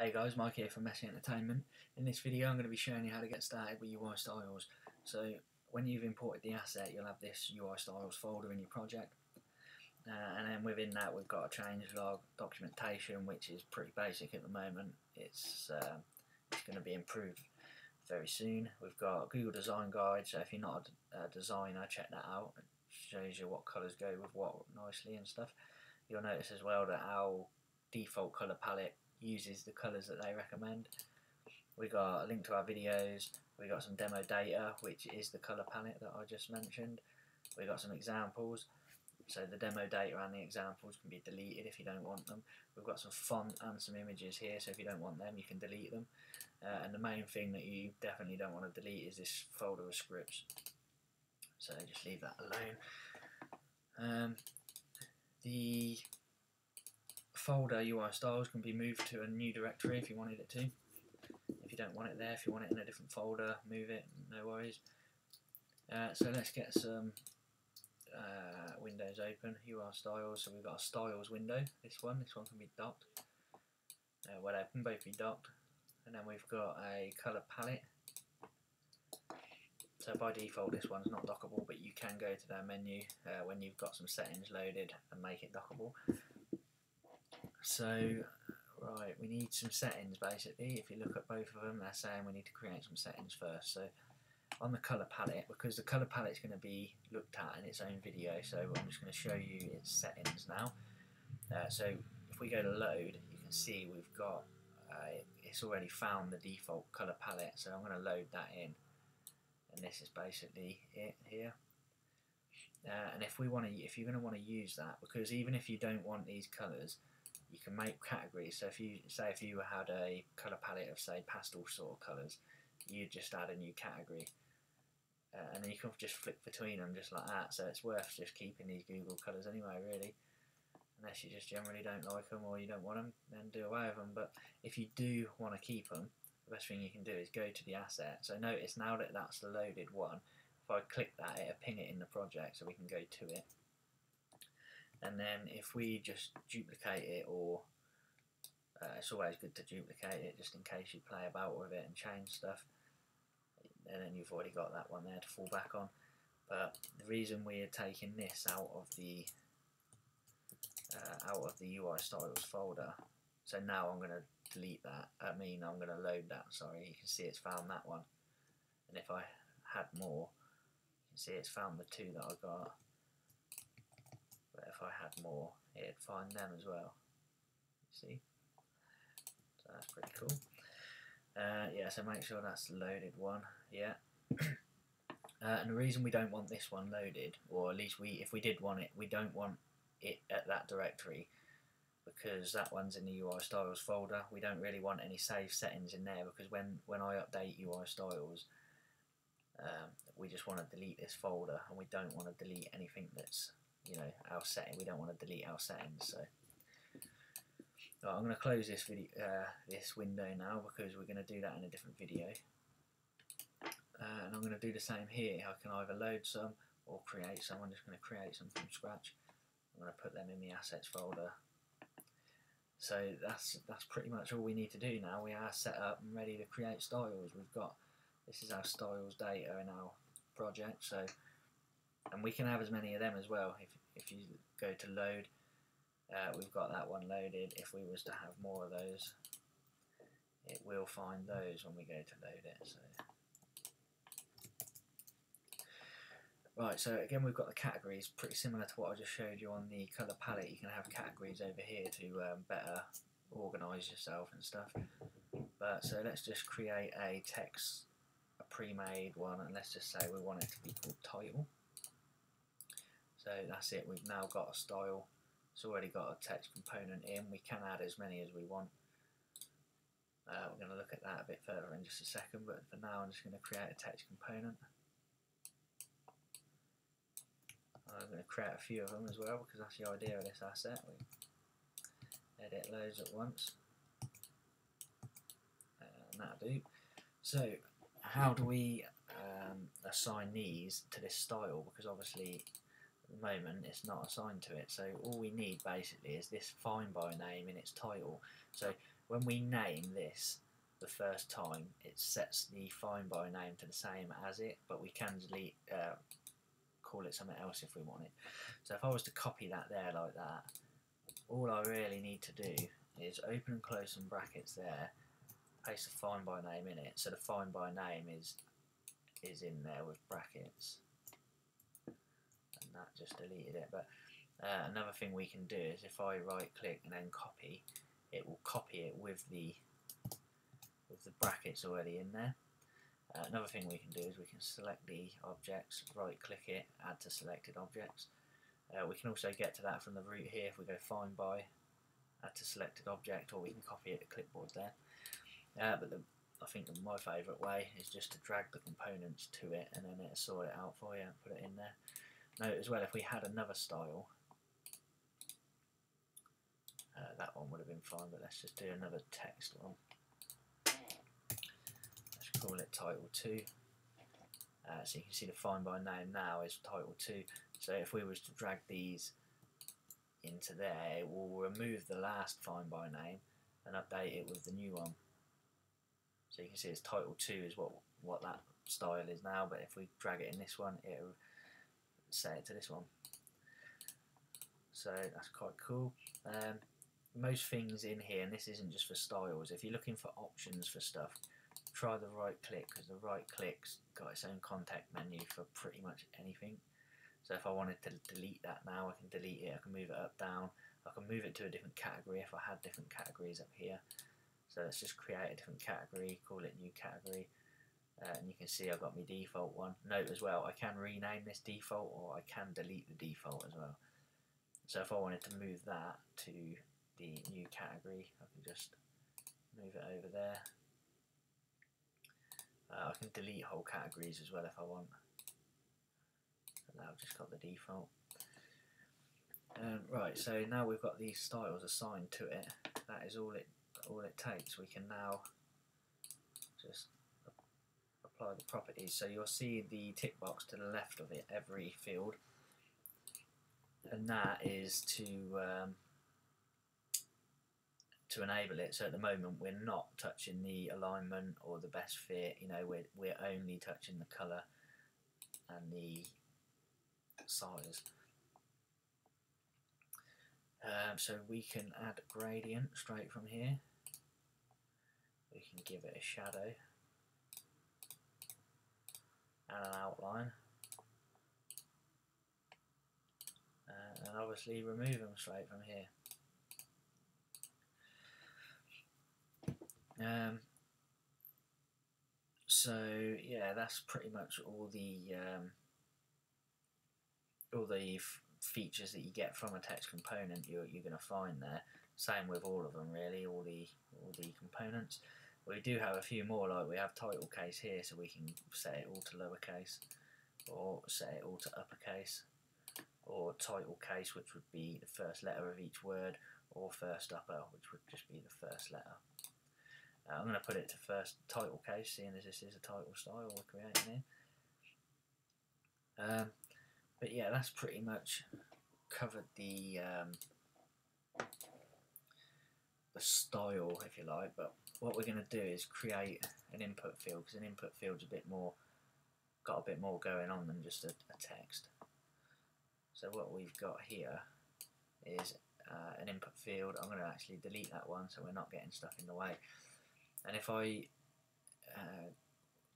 Hey guys, Mike here from Messy Entertainment. In this video I'm going to be showing you how to get started with UI styles. So when you've imported the asset you'll have this UI styles folder in your project uh, and then within that we've got a change log documentation which is pretty basic at the moment. It's, uh, it's going to be improved very soon. We've got Google Design Guide so if you're not a, a designer check that out. It shows you what colours go with what nicely and stuff. You'll notice as well that our default colour palette uses the colours that they recommend. We got a link to our videos, we got some demo data which is the colour palette that I just mentioned. We got some examples, so the demo data and the examples can be deleted if you don't want them. We've got some font and some images here, so if you don't want them you can delete them. Uh, and the main thing that you definitely don't want to delete is this folder of scripts. So just leave that alone. Um, the folder UI styles can be moved to a new directory if you wanted it to. If you don't want it there, if you want it in a different folder, move it, no worries. Uh, so let's get some uh, windows open, UI styles. So we've got a styles window, this one, this one can be docked. Uh, well, they can both be docked. And then we've got a colour palette. So by default this one's not dockable, but you can go to their menu uh, when you've got some settings loaded and make it dockable. So, right, we need some settings basically. If you look at both of them, they're saying we need to create some settings first. So, on the colour palette, because the colour palette is going to be looked at in its own video, so I'm just going to show you its settings now. Uh, so, if we go to load, you can see we've got, uh, it's already found the default colour palette, so I'm going to load that in. And this is basically it here. Uh, and if we want to, if you're going to want to use that, because even if you don't want these colours, you can make categories. So if you say if you had a colour palette of say pastel sort of colours, you just add a new category, uh, and then you can just flick between them just like that. So it's worth just keeping these Google colours anyway, really. Unless you just generally don't like them or you don't want them, then do away with them. But if you do want to keep them, the best thing you can do is go to the asset. So notice now that that's the loaded one, if I click that, it'll ping it in the project so we can go to it and then if we just duplicate it or uh, it's always good to duplicate it just in case you play about with it and change stuff. And then you've already got that one there to fall back on. But the reason we're taking this out of the uh, out of the UI styles folder so now I'm going to delete that. I mean I'm going to load that sorry. You can see it's found that one. And if I had more you can see it's found the two that I got but if I had more it'd find them as well. See? So that's pretty cool. Uh, yeah so make sure that's loaded one. Yeah. Uh, and the reason we don't want this one loaded or at least we if we did want it we don't want it at that directory because that one's in the UI styles folder. We don't really want any save settings in there because when when I update UI styles um, we just want to delete this folder and we don't want to delete anything that's you know our setting. We don't want to delete our settings. So right, I'm going to close this video, uh, this window now because we're going to do that in a different video. Uh, and I'm going to do the same here. I can either load some or create some. I'm just going to create some from scratch. I'm going to put them in the assets folder. So that's that's pretty much all we need to do now. We are set up and ready to create styles. We've got this is our styles data in our project. So and we can have as many of them as well. If, if you go to load uh, we've got that one loaded. If we was to have more of those it will find those when we go to load it so. Right so again we've got the categories pretty similar to what I just showed you on the colour palette. You can have categories over here to um, better organize yourself and stuff. But so let's just create a text a pre-made one and let's just say we want it to be called title so that's it, we've now got a style. It's already got a text component in. We can add as many as we want. Uh, we're going to look at that a bit further in just a second, but for now I'm just going to create a text component. I'm going to create a few of them as well because that's the idea of this asset. We edit loads at once. And that'll do. So how do we um, assign these to this style? Because obviously the moment it's not assigned to it so all we need basically is this find by name in its title so when we name this the first time, it sets the find by name to the same as it, but we can delete, uh, call it something else if we want it. So if I was to copy that there like that, all I really need to do is open and close some brackets there, paste the find by name in it. So the find by name is is in there with brackets, and that just deleted it. But uh, another thing we can do is if I right click and then copy, it will copy it with the with the brackets already in there. Uh, another thing we can do is we can select the objects, right click it, add to selected objects. Uh, we can also get to that from the root here if we go find by, add to selected object, or we can copy it to clipboard there. Uh, but the, I think my favourite way is just to drag the components to it and then it'll sort it out for you and put it in there. Note as well if we had another style, uh, that one would have been fine, but let's just do another text one. Let's call it title 2. Uh, so you can see the find by name now is title 2. So if we was to drag these into there, it will remove the last find by name and update it with the new one. So you can see it's title 2 is what what that style is now, but if we drag it in this one, it'll set it to this one. So that's quite cool. Um, most things in here, and this isn't just for styles, if you're looking for options for stuff, try the right click because the right click's got its own contact menu for pretty much anything. So if I wanted to delete that now, I can delete it, I can move it up, down, I can move it to a different category if I had different categories up here. So let's just create a different category, call it new category, uh, and you can see I've got my default one. Note as well, I can rename this default or I can delete the default as well. So if I wanted to move that to the new category, I can just move it over there. Uh, I can delete whole categories as well if I want. And now I've just got the default. Um, right, so now we've got these styles assigned to it. That is all it all it takes. We can now just apply the properties. So you'll see the tick box to the left of it every field, and that is to um, to enable it. So at the moment we're not touching the alignment or the best fit. You know, we're we're only touching the colour and the size. Um, so we can add gradient straight from here. We can give it a shadow and an outline. Uh, and obviously remove them straight from here. Um, so yeah, that's pretty much all the um, all the features that you get from a text component you're, you're going to find there. Same with all of them really, all the all the components. We do have a few more, like we have title case here, so we can set it all to lowercase, or set it all to uppercase, or title case, which would be the first letter of each word, or first upper, which would just be the first letter. Uh, I'm going to put it to first title case, seeing as this is a title style we're creating here. Um, but yeah, that's pretty much covered the um, the style, if you like. But what we're going to do is create an input field because an input field's a bit more got a bit more going on than just a, a text. So what we've got here is uh, an input field. I'm going to actually delete that one so we're not getting stuff in the way. And if I uh,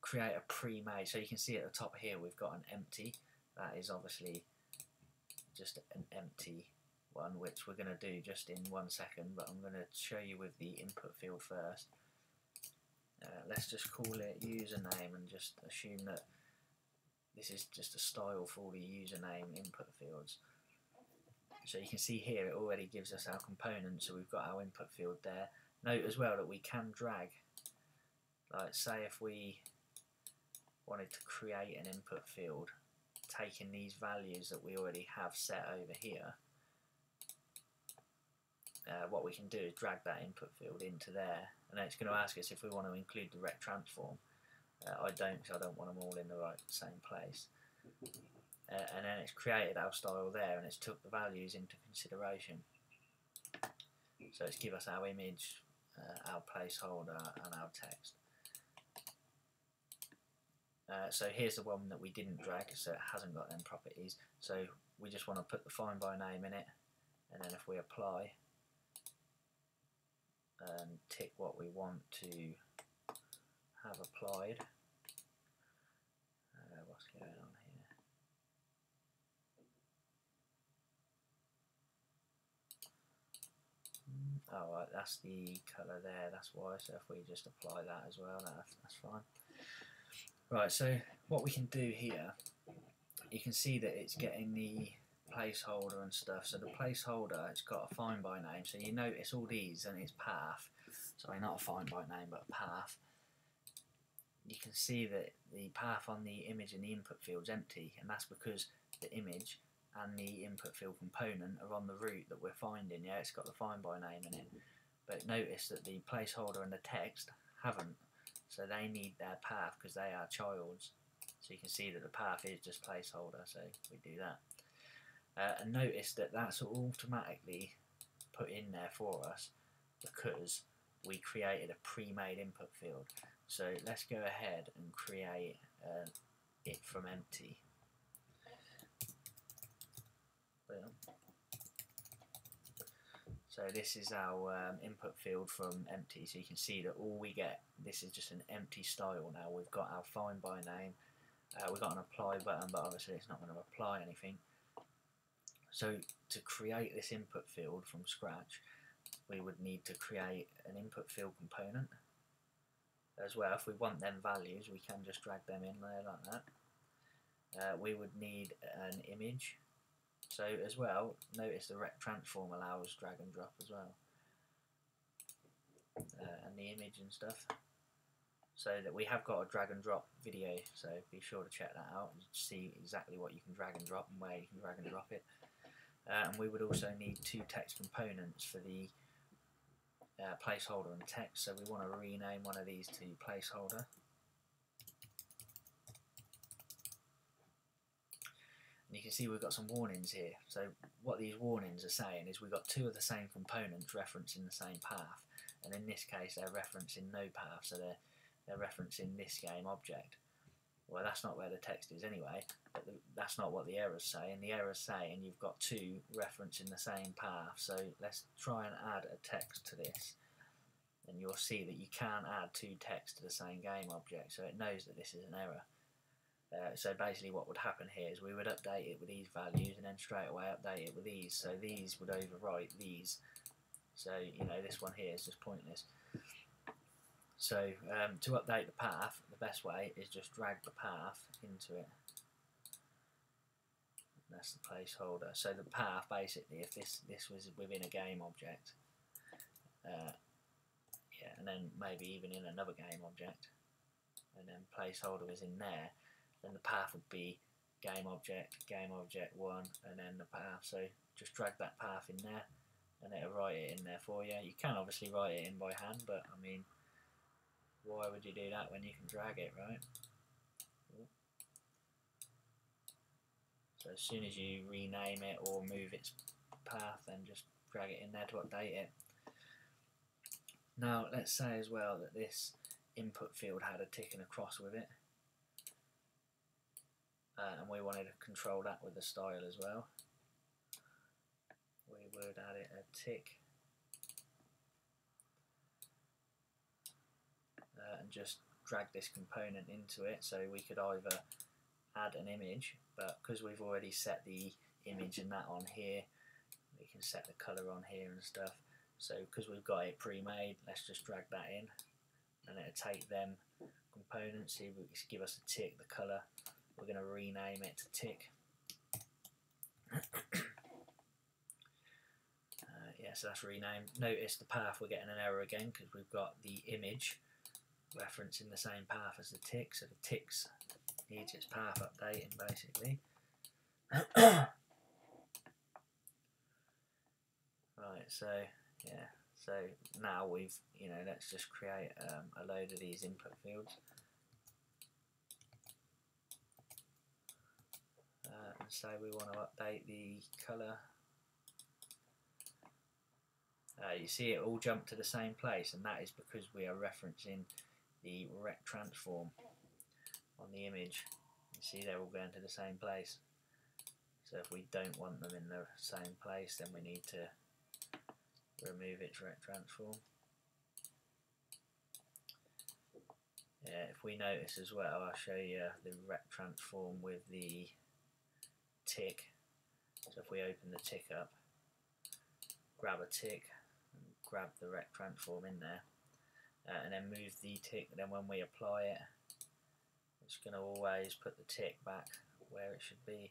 create a pre-made, so you can see at the top here we've got an empty. That is obviously just an empty one, which we're going to do just in one second, but I'm going to show you with the input field first. Uh, let's just call it username and just assume that this is just a style for the username input fields. So you can see here it already gives us our component, so we've got our input field there. Note as well that we can drag, like say if we wanted to create an input field, taking these values that we already have set over here, uh, what we can do is drag that input field into there and then it's going to ask us if we want to include the rect transform. Uh, I don't because I don't want them all in the right same place. Uh, and then it's created our style there and it's took the values into consideration. So it's give us our image uh, our placeholder and our text. Uh, so here's the one that we didn't drag, so it hasn't got them properties. So we just want to put the find by name in it, and then if we apply and tick what we want to have applied, uh, what's going on here? Oh, right, that's the colour there, that's why, so if we just apply that as well, that's fine. Right, so what we can do here, you can see that it's getting the placeholder and stuff. So the placeholder, it's got a find by name. So you notice all these and its path. Sorry, not a find by name, but a path. You can see that the path on the image and the input field is empty, and that's because the image and the input field component are on the root that we're finding. Yeah, it's got the find by name in it. But notice that the placeholder and the text haven't. So they need their path because they are childs. So you can see that the path is just placeholder, so we do that. Uh, and notice that that's automatically put in there for us because we created a pre-made input field. So let's go ahead and create uh, it from empty. Boom. So this is our um, input field from empty. So you can see that all we get, this is just an empty style now. We've got our find by name. Uh, we've got an apply button, but obviously it's not going to apply anything. So to create this input field from scratch, we would need to create an input field component as well. If we want them values, we can just drag them in there like that. Uh, we would need an image so as well, notice the rect transform allows drag and drop as well. Uh, and the image and stuff. So that we have got a drag and drop video, so be sure to check that out and see exactly what you can drag and drop and where you can drag and drop it. Uh, and we would also need two text components for the uh, placeholder and text, so we want to rename one of these to placeholder. And you can see we've got some warnings here. So what these warnings are saying is we've got two of the same components referencing the same path. And in this case they're referencing no path, so they're, they're referencing this game object. Well that's not where the text is anyway, but the, that's not what the error's saying. The error's saying you've got two referencing the same path. So let's try and add a text to this. And you'll see that you can add two texts to the same game object, so it knows that this is an error. Uh, so basically what would happen here is we would update it with these values and then straight away update it with these. So these would overwrite these. So, you know, this one here is just pointless. So um, to update the path, the best way is just drag the path into it. That's the placeholder. So the path, basically, if this, this was within a game object, uh, yeah, and then maybe even in another game object, and then placeholder is in there, then the path would be game object, game object one, and then the path. So just drag that path in there, and it'll write it in there for you. You can obviously write it in by hand, but I mean, why would you do that when you can drag it, right? So as soon as you rename it or move its path, then just drag it in there to update it. Now let's say as well that this input field had a tick and a cross with it uh, and we wanted to control that with the style as well we would add it a tick uh, and just drag this component into it so we could either add an image but because we've already set the image and that on here we can set the color on here and stuff so because we've got it pre-made let's just drag that in and it'll take them components here give us a tick the color we're going to rename it to tick. uh, yeah, so that's renamed. Notice the path, we're getting an error again because we've got the image referencing the same path as the tick, so the ticks needs its path updating basically. right, so yeah, so now we've, you know, let's just create um, a load of these input fields. and say we want to update the colour uh, you see it all jump to the same place and that is because we are referencing the rect transform on the image. You see they're all going to the same place. So if we don't want them in the same place then we need to remove its rect transform. Yeah, if we notice as well I'll show you the rect transform with the tick. So if we open the tick up grab a tick and grab the rect transform in there uh, and then move the tick then when we apply it it's going to always put the tick back where it should be.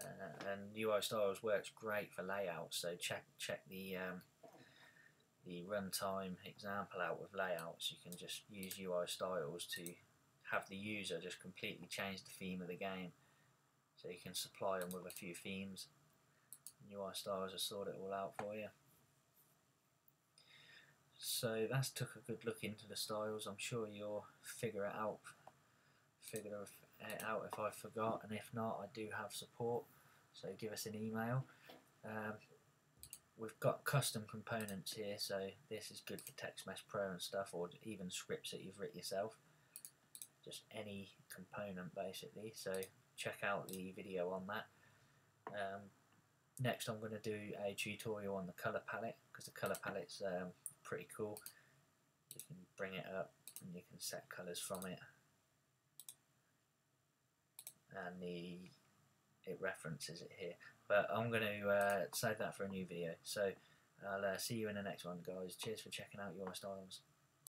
Uh, and UI Styles works great for layouts so check check the um, the runtime example out with layouts. You can just use UI Styles to have the user just completely change the theme of the game. So you can supply them with a few themes. UI styles will sort it all out for you. So that's took a good look into the styles. I'm sure you'll figure it out. Figure it out if I forgot, and if not, I do have support. So give us an email. Um, we've got custom components here, so this is good for TextMesh Pro and stuff, or even scripts that you've written yourself. Just any component basically. So check out the video on that. Um, Next I'm going to do a tutorial on the colour palette because the colour palette's um, pretty cool. You can bring it up and you can set colours from it. And the it references it here. But I'm going to uh, save that for a new video. So I'll uh, see you in the next one guys. Cheers for checking out UI Styles